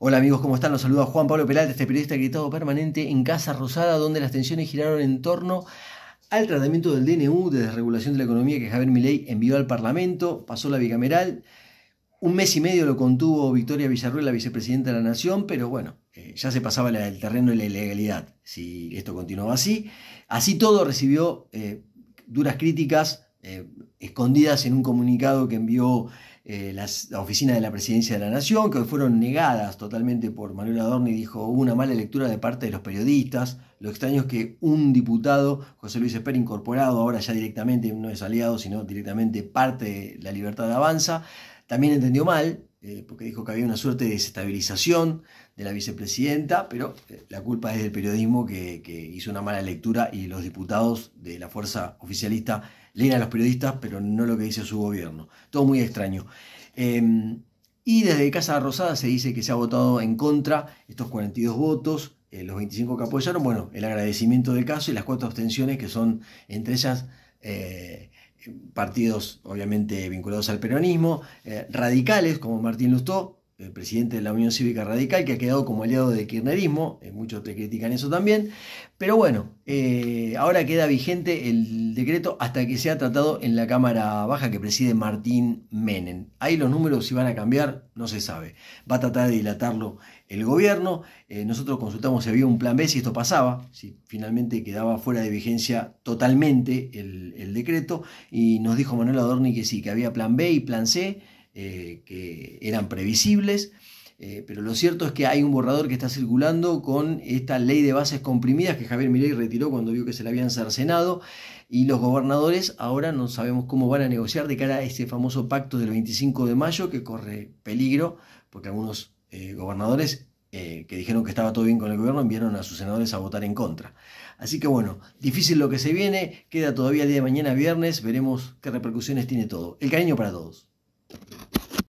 Hola amigos, ¿cómo están? Los saluda Juan Pablo Peralta, este periodista acreditado permanente en Casa Rosada, donde las tensiones giraron en torno al tratamiento del DNU de desregulación de la economía que Javier Milei envió al Parlamento, pasó la bicameral, un mes y medio lo contuvo Victoria Villarruel, la vicepresidenta de la Nación, pero bueno, eh, ya se pasaba el terreno de la ilegalidad si esto continuaba así. Así todo recibió eh, duras críticas eh, escondidas en un comunicado que envió eh, la oficina de la Presidencia de la Nación, que fueron negadas totalmente por Manuel Adorni, dijo una mala lectura de parte de los periodistas. Lo extraño es que un diputado, José Luis Esper, incorporado ahora ya directamente, no es aliado, sino directamente parte de la libertad de avanza, también entendió mal, eh, porque dijo que había una suerte de desestabilización de la vicepresidenta, pero eh, la culpa es del periodismo que, hizo una mala lectura y los diputados de la fuerza oficialista leen a los periodistas, pero no lo que dice su gobierno. Todo muy extraño. Em, y desde Casa Rosada se dice que se ha votado en contra estos 42 votos, eh, los 25 que apoyaron, bueno, el agradecimiento del caso y las cuatro abstenciones que son entre ellas eh, partidos obviamente vinculados al peronismo, radicales como Martín Lustó, el presidente de la Unión Cívica Radical, que ha quedado como aliado del kirchnerismo, eh, muchos te critican eso también, pero bueno, eh, ahora queda vigente el decreto hasta que sea tratado en la Cámara Baja que preside Martín Menem. Ahí los números si van a cambiar, no se sabe. Va a tratar de dilatarlo el gobierno. Eh, nosotros consultamos si había un plan B, si esto pasaba, si finalmente quedaba fuera de vigencia totalmente el, el decreto, y nos dijo Manuel Adorni que sí, que había plan B y plan C eh, que eran previsibles, eh, pero lo cierto es que hay un borrador que está circulando con esta ley de bases comprimidas que Javier Milei retiró cuando vio que se la habían cercenado y los gobernadores ahora no sabemos cómo van a negociar de cara a ese famoso pacto del 25 de mayo que corre peligro porque algunos eh, gobernadores que dijeron que estaba todo bien con el gobierno enviaron a sus senadores a votar en contra. Así que bueno, difícil lo que se viene, queda todavía el día de mañana viernes, veremos qué repercusiones tiene todo. El cariño para todos.